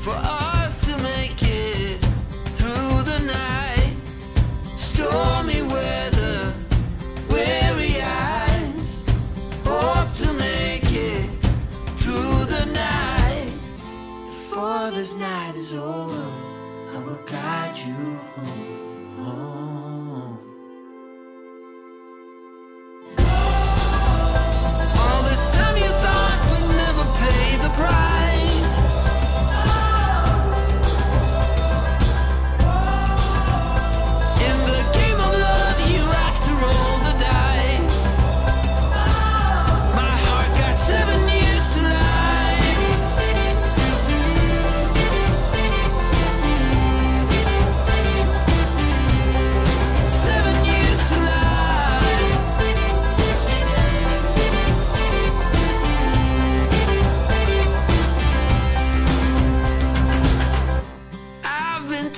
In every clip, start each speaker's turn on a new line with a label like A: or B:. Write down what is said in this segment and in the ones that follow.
A: for us to make it through the night. Stormy weather, weary eyes, hope to make it through the night. Before this night is over, I will guide you home. home.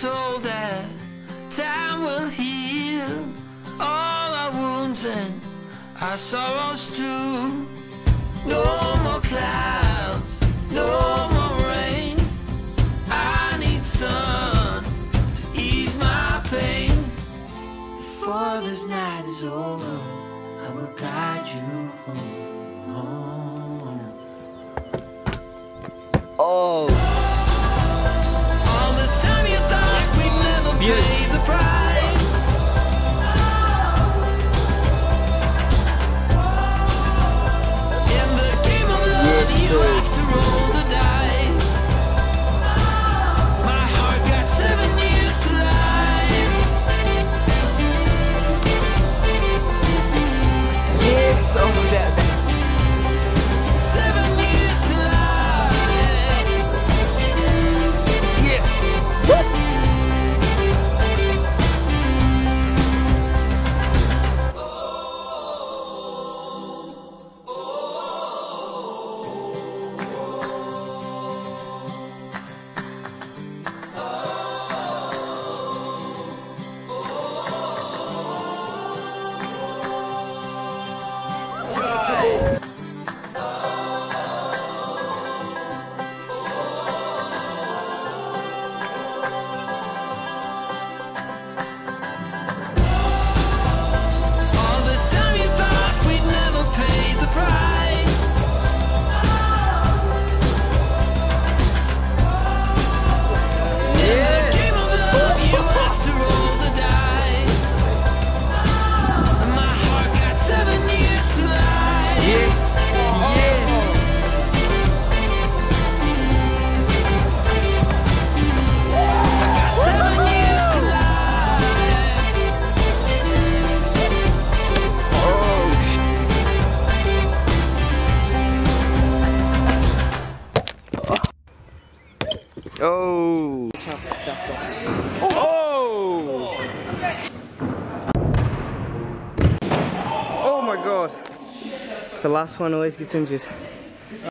A: told that time will heal all our wounds and our sorrows too. No more clouds, no more rain. I need sun to ease my pain. Before this night is over, I will guide you home.
B: home. Oh.
A: 别人。
B: Oh. Oh. Oh, oh my god. The last one always gets injured.